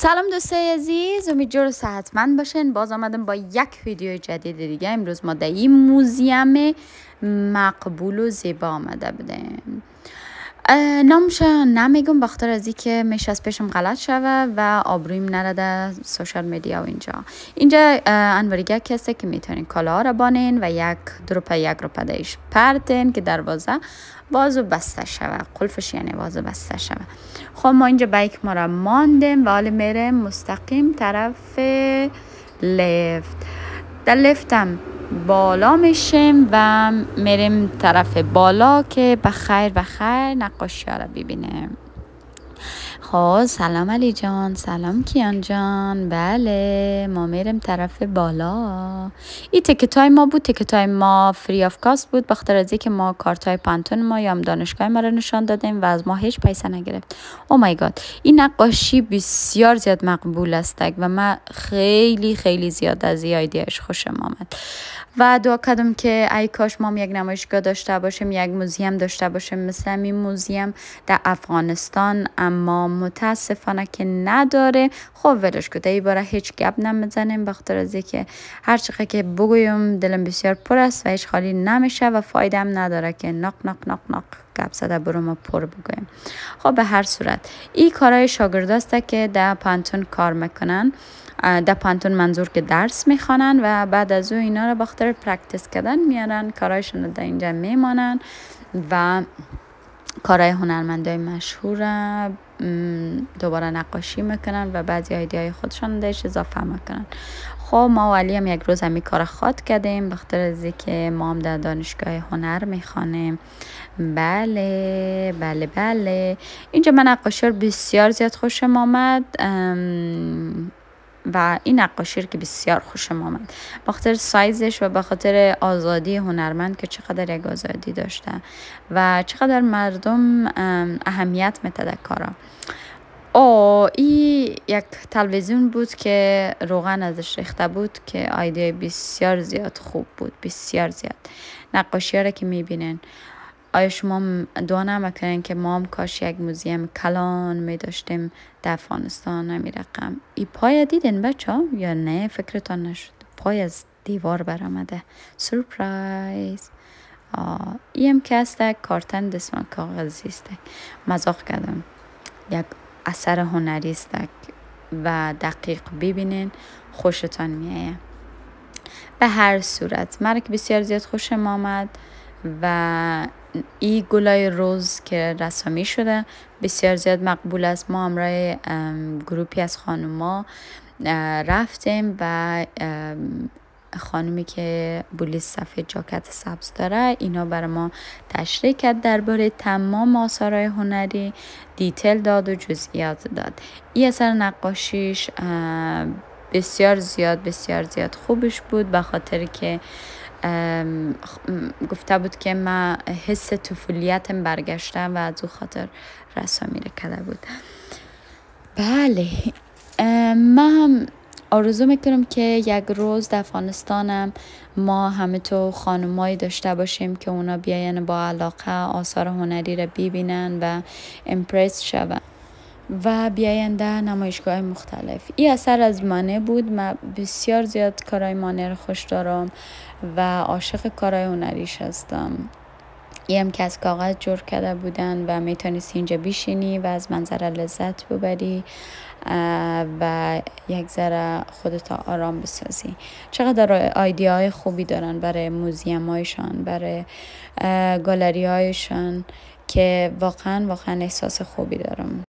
سلام دوستای عزیز امیدوارم صحتمند باشین. باز آمدم با یک ویدیو جدید دیگه. امروز ما در این موزیم مقبول و زیبا آمده بودیم. نامش نمیگم بخاطر از که میشه از پیشم غلط شوه و آبرویم نرده سوشال میدیا و اینجا. اینجا انوریگه کسی که می‌تونین کالا را بانین و یک دروپه یک رو پدهش پرتین که دروازه باز و بسته شوه. قلفش یعنی باز و بسته شوه. خب ما اینجا bike ما را ماندیم و میریم مستقیم طرف lift در lift هم بالا میشیم و میریم طرف بالا که بخیر بخیر نقاشی ها رو ببینیم. خب سلام علی جان سلام کیان جان. بله ما میریم طرف بالا. این تکت های ما بود تکت های ما free of cost بود بخاطر از که ما کارت های پانتون ما یا دانشگاه ما رو نشان دادیم و از ما هیچ پیسه نگرفت. او مای گاد این نقاشی بسیار زیاد مقبول است و من خیلی خیلی زیاد از این ایدیاش خوشم آمد. و دعا کردم که ای کاش ما یک نمایشگاه داشته باشیم یک موزیم داشته باشیم مثل این موزیم در افغانستان اما متاسفانه که نداره. خب ولش کده ای باره هیچ گپ نمی‌زنیم. بخاطر از که هر چقدر که بگویم دلم بسیار پر است و هیچ خالی نمیشه و فایده هم نداره که نق نق نق نق گپ زده برو ما پر بگویم. خب به هر صورت این کارهای شاگرد است که در پانتون کار می‌کنن. در پانتون منظور که درس می‌خوانن و بعد از او اینا رو بخاطر پرکتس کردن میارن. کارهایشون رو در اینجا میمانن و کارهای هنرمندای مشهور دوباره نقاشی می‌کنن و بعضی ایده های خودشان درش اضافه می‌کنن. خب ما و علی هم یک روز همی کار خواد کردیم بخاطر از که ما هم در دانشگاه هنر می‌خوانیم. بله بله بله. اینجا من نقاشی بسیار زیاد خوشم آمد. و این نقاشی که بسیار خوشم آمد بخاطر سایزش و به خاطر آزادی هنرمند که چقدر یک آزادی داشته و چقدر مردم اهمیت میتده کارا. او ای یک تلویزیون بود که روغن ازش ریخته بود که آیده بسیار زیاد خوب بود بسیار زیاد. نقاشی ها را که می‌بینین. آیا شما دعا نمی‌کنین که ما هم کاش یک موزیم کلان می داشتیم در افغانستان نمی رقم ای پای دیدین بچه ها یا نه؟ فکرتان نشد. پای از دیوار برامده سورپرایز. ای هم که هسته کارتن دسم کاغذی است مزاق کردم. یک اثر هنری است و دقیق ببینین. خوشتان میایه به هر صورت. مرک بسیار زیاد خوشم آمد و ای گلای روز که رسامی شده بسیار زیاد مقبول است. ما همراه گروپی از خانوما رفتیم و خانمی که بولیس سفید جاکت سبز داره اینا برای ما تشریح کرد درباره تمام آثارهای هنری دیتیل داد و جزئیات داد. این اثر نقاشیش بسیار زیاد بسیار زیاد خوبش بود به خاطر که گفته بود که من حس طفولیتم برگشتم و از او خاطر رسامی کرده بود. بله. من هم آرزو می‌کنم که یک روز در افغانستانم ما همه تو خانمایی داشته باشیم که اونا بیاین با علاقه آثار هنری را ببینن و امپرس شون و بیاینده نمایشگاه مختلف. این اثر از مانه بود. من بسیار زیاد کارهای مانه رو خوش دارم و عاشق کارهای هنریش هستم. ای هم که از کاغذ جور کرده بودن و می‌تونستی اینجا بیشینی و از منظره لذت ببری و یک ذره خودتا آرام بسازی. چقدر آیدیه های خوبی دارن برای موزیم هایشان برای گالری هایشان که واقعا واقعا احساس خوبی دارم.